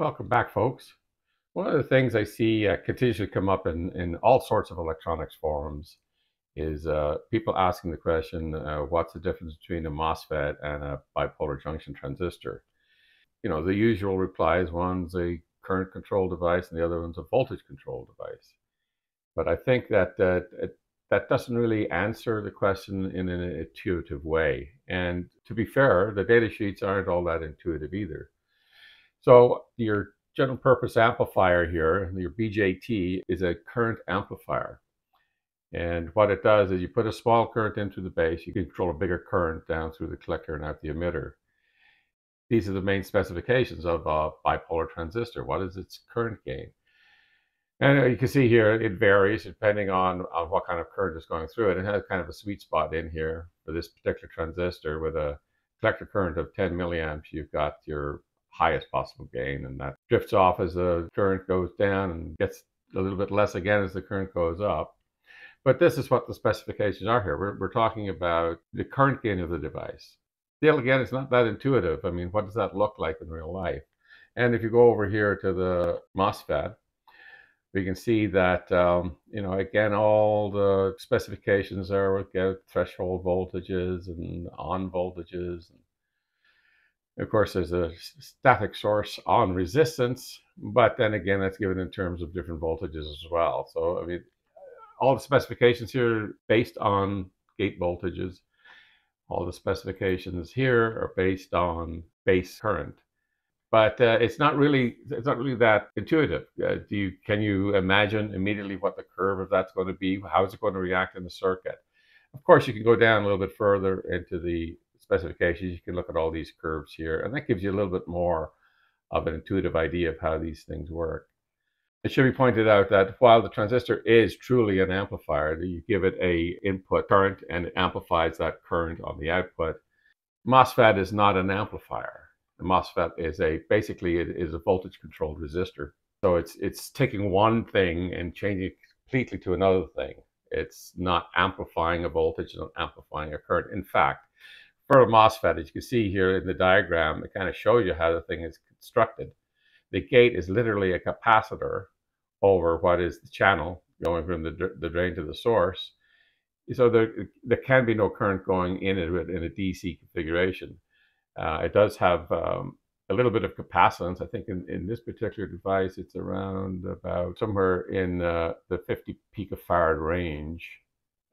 Welcome back, folks. One of the things I see uh, come up in, in all sorts of electronics forums is uh, people asking the question, uh, what's the difference between a MOSFET and a bipolar junction transistor? You know, the usual reply is one's a current control device and the other one's a voltage control device. But I think that uh, that doesn't really answer the question in an intuitive way. And to be fair, the data sheets aren't all that intuitive either. So your general purpose amplifier here, your BJT, is a current amplifier. And what it does is you put a small current into the base, you can control a bigger current down through the collector and out the emitter. These are the main specifications of a bipolar transistor. What is its current gain? And uh, you can see here it varies depending on, on what kind of current is going through it. It has kind of a sweet spot in here for this particular transistor with a collector current of 10 milliamps. You've got your highest possible gain, and that drifts off as the current goes down and gets a little bit less again as the current goes up. But this is what the specifications are here. We're, we're talking about the current gain of the device. Still, again, it's not that intuitive. I mean, what does that look like in real life? And if you go over here to the MOSFET, we can see that, um, you know, again, all the specifications are with threshold voltages and on voltages. Of course, there's a static source on resistance, but then again, that's given in terms of different voltages as well. So, I mean, all the specifications here based on gate voltages. All the specifications here are based on base current. But uh, it's not really it's not really that intuitive. Uh, do you can you imagine immediately what the curve of that's going to be? How is it going to react in the circuit? Of course, you can go down a little bit further into the specifications, you can look at all these curves here, and that gives you a little bit more of an intuitive idea of how these things work. It should be pointed out that while the transistor is truly an amplifier, you give it a input current and it amplifies that current on the output. MOSFET is not an amplifier. The MOSFET is a basically it is a voltage controlled resistor. So it's it's taking one thing and changing it completely to another thing. It's not amplifying a voltage, it's not amplifying a current. In fact, for a MOSFET, as you can see here in the diagram, it kind of shows you how the thing is constructed. The gate is literally a capacitor over what is the channel going from the, the drain to the source. So there, there can be no current going in it in a DC configuration. Uh, it does have um, a little bit of capacitance. I think in, in this particular device, it's around about somewhere in uh, the 50 picofarad range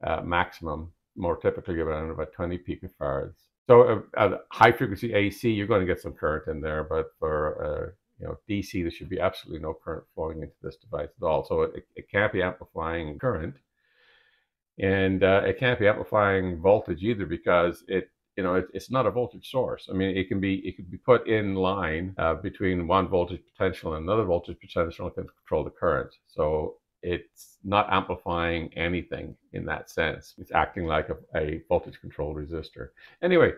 uh, maximum, more typically around about 20 picofarads. So uh, at high frequency AC, you're going to get some current in there, but for uh, you know DC, there should be absolutely no current flowing into this device at all. So it, it can't be amplifying current, and uh, it can't be amplifying voltage either because it you know it, it's not a voltage source. I mean, it can be it can be put in line uh, between one voltage potential and another voltage potential and can control the current. So it's not amplifying anything in that sense. It's acting like a, a voltage controlled resistor. Anyway,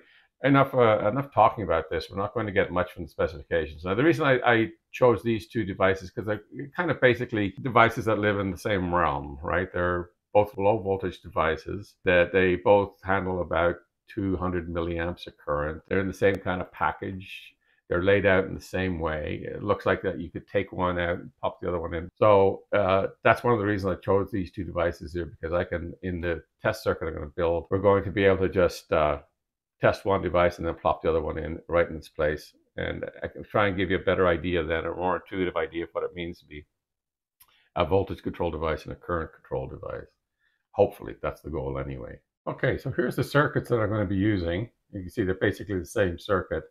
enough uh, enough talking about this. We're not going to get much from the specifications. Now, the reason I, I chose these two devices because they're kind of basically devices that live in the same realm, right? They're both low voltage devices that they both handle about 200 milliamps of current. They're in the same kind of package they're laid out in the same way. It looks like that you could take one out and pop the other one in. So uh, that's one of the reasons I chose these two devices here because I can, in the test circuit I'm going to build, we're going to be able to just uh, test one device and then plop the other one in right in its place. And I can try and give you a better idea then, a more intuitive idea of what it means to be a voltage control device and a current control device. Hopefully, that's the goal anyway. Okay, so here's the circuits that I'm going to be using. You can see they're basically the same circuit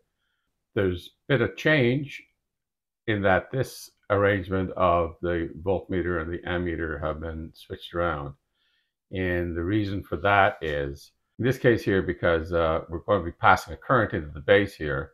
there's been a change in that this arrangement of the voltmeter and the ammeter have been switched around. And the reason for that is, in this case here, because uh, we're going to be passing a current into the base here,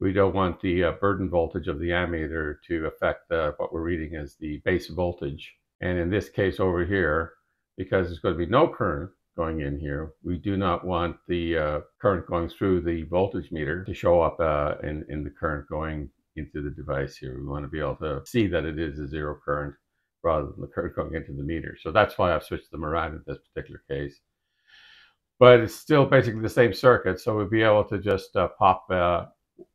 we don't want the uh, burden voltage of the ammeter to affect uh, what we're reading as the base voltage. And in this case over here, because there's going to be no current, going in here. We do not want the uh, current going through the voltage meter to show up uh, in, in the current going into the device here. We want to be able to see that it is a zero current rather than the current going into the meter. So that's why I've switched them around in this particular case. But it's still basically the same circuit, so we'll be able to just uh, pop uh,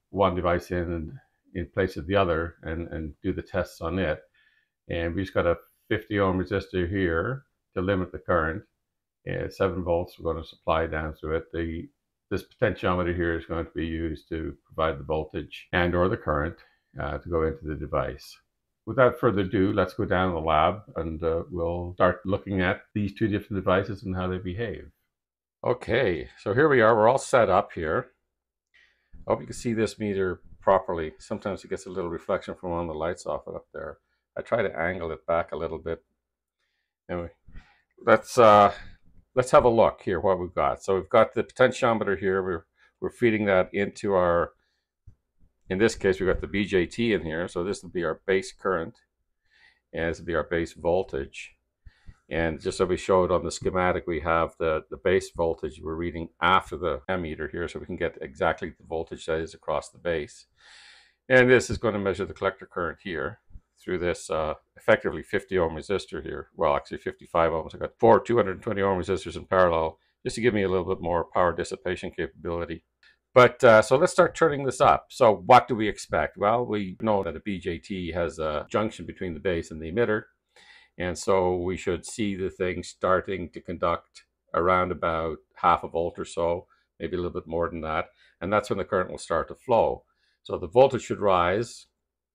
one device in and in place of the other and, and do the tests on it. And we just got a 50 ohm resistor here to limit the current. And 7 volts we're going to supply down through it. The this potentiometer here is going to be used to provide the voltage and or the current uh, to go into the device. Without further ado, let's go down to the lab and uh, we'll start looking at these two different devices and how they behave. Okay, so here we are. We're all set up here. I hope you can see this meter properly. Sometimes it gets a little reflection from one of the lights off it up there. I try to angle it back a little bit. Anyway, let's uh, let's have a look here what we've got. So we've got the potentiometer here. We're we're feeding that into our. In this case, we've got the BJT in here. So this will be our base current, and this will be our base voltage. And just so we showed on the schematic, we have the, the base voltage we're reading after the ammeter here, so we can get exactly the voltage that is across the base. And this is going to measure the collector current here through this uh, effectively 50 ohm resistor here. Well, actually 55 ohms. I got four 220 ohm resistors in parallel just to give me a little bit more power dissipation capability. But uh, so let's start turning this up. So what do we expect? Well, we know that a BJT has a junction between the base and the emitter. And so we should see the thing starting to conduct around about half a volt or so, maybe a little bit more than that. And that's when the current will start to flow. So the voltage should rise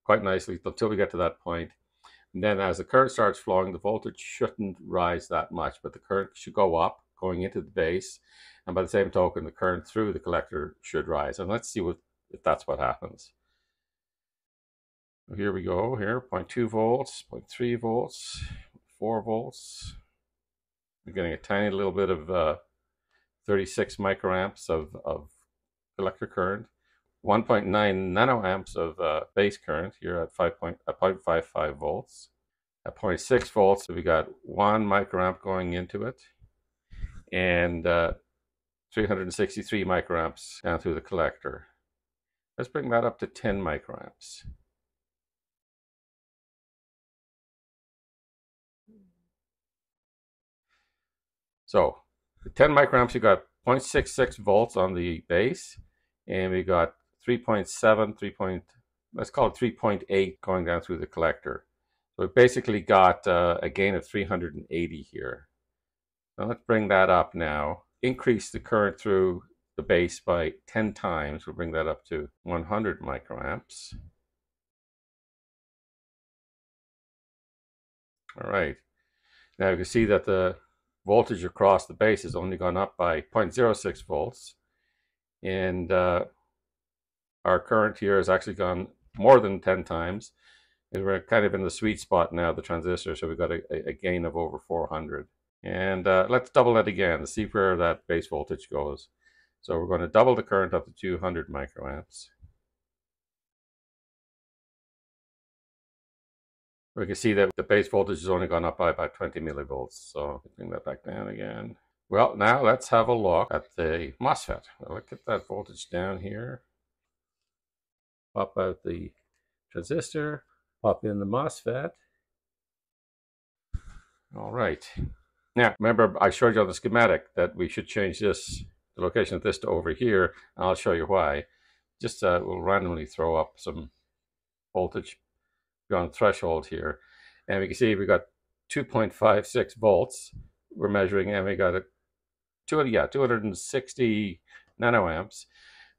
quite nicely until we get to that point. And then as the current starts flowing, the voltage shouldn't rise that much, but the current should go up going into the base. And by the same token, the current through the collector should rise. And let's see what, if that's what happens. Here we go, here, 0.2 volts, 0.3 volts, 4 volts. We're getting a tiny little bit of uh, 36 microamps of, of electric current. 1.9 nanoamps of uh, base current here at 5.55 volts. At 0.6 volts, we got one microamp going into it and uh, 363 microamps down through the collector. Let's bring that up to 10 microamps. So the 10 microamps, you got 0.66 volts on the base, and we got 3.7, 3. Point, let's call it 3.8 going down through the collector. So we basically got uh, a gain of 380 here. Now let's bring that up now. Increase the current through the base by 10 times. We'll bring that up to 100 microamps. All right. Now you can see that the voltage across the base has only gone up by 0.06 volts. And uh, our current here has actually gone more than 10 times. And we're kind of in the sweet spot now, the transistor, so we've got a, a gain of over 400. And uh, let's double that again to see where that base voltage goes. So we're going to double the current up to 200 microamps. We can see that the base voltage has only gone up by about 20 millivolts. So bring that back down again. Well, now let's have a look at the MOSFET. look at that voltage down here pop out the transistor, pop in the MOSFET. All right. Now, remember I showed you on the schematic that we should change this, the location of this to over here, and I'll show you why. Just uh, we'll randomly throw up some voltage beyond threshold here. And we can see we got 2.56 volts we're measuring, and we got a two, yeah, 260 nanoamps.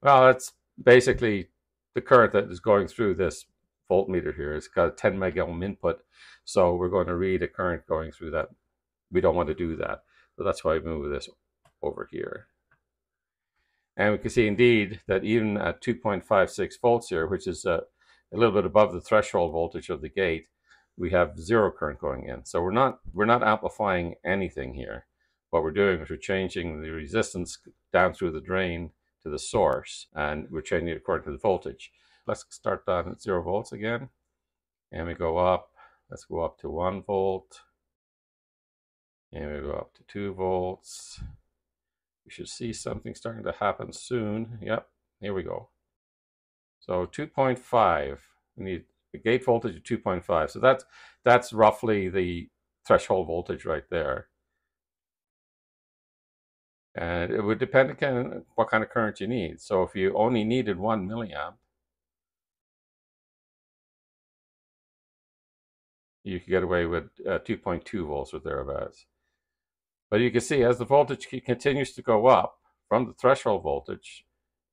Well, that's basically the current that is going through this voltmeter here. It's got a 10 mega ohm input. So we're going to read a current going through that. We don't want to do that. So that's why I move this over here. And we can see indeed that even at 2.56 volts here, which is a, a little bit above the threshold voltage of the gate, we have zero current going in. So we're not we're not amplifying anything here. What we're doing is we're changing the resistance down through the drain to the source and we're changing it according to the voltage. Let's start that at zero volts again and we go up. Let's go up to one volt and we go up to two volts. We should see something starting to happen soon. Yep, here we go. So 2.5, we need a gate voltage of 2.5. So that's, that's roughly the threshold voltage right there. And it would depend on what kind of current you need. So if you only needed one milliamp, you could get away with uh, 2.2 volts or thereabouts. But you can see as the voltage continues to go up from the threshold voltage,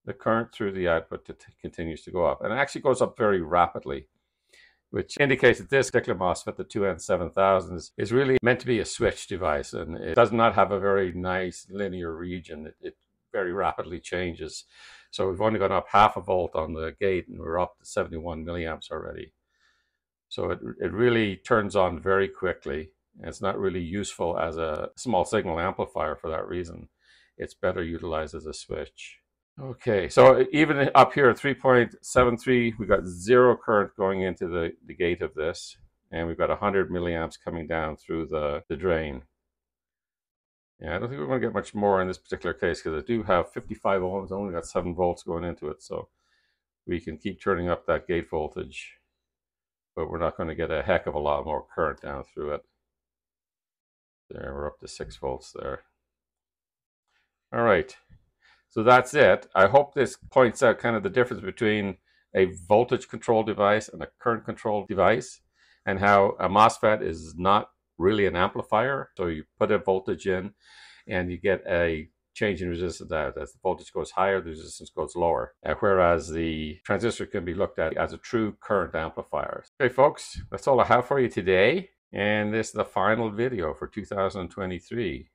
the current through the output continues to go up and it actually goes up very rapidly which indicates that this particular MOSFET, the 2N7000, is, is really meant to be a switch device. And it does not have a very nice linear region. It, it very rapidly changes. So we've only gone up half a volt on the gate and we're up to 71 milliamps already. So it, it really turns on very quickly. It's not really useful as a small signal amplifier for that reason. It's better utilized as a switch. Okay, so even up here at 3.73, we've got zero current going into the, the gate of this, and we've got 100 milliamps coming down through the, the drain. Yeah, I don't think we're going to get much more in this particular case because I do have 55 ohms, only got 7 volts going into it, so we can keep turning up that gate voltage, but we're not going to get a heck of a lot more current down through it. There, we're up to 6 volts there. All right, so that's it. I hope this points out kind of the difference between a voltage control device and a current control device and how a MOSFET is not really an amplifier. So you put a voltage in and you get a change in resistance. As the voltage goes higher, the resistance goes lower. Uh, whereas the transistor can be looked at as a true current amplifier. Okay, folks, that's all I have for you today. And this is the final video for 2023.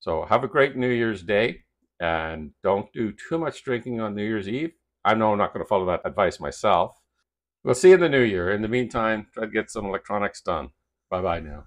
So have a great New Year's Day and don't do too much drinking on New Year's Eve. I know I'm not going to follow that advice myself. We'll see you in the new year. In the meantime, try to get some electronics done. Bye bye now.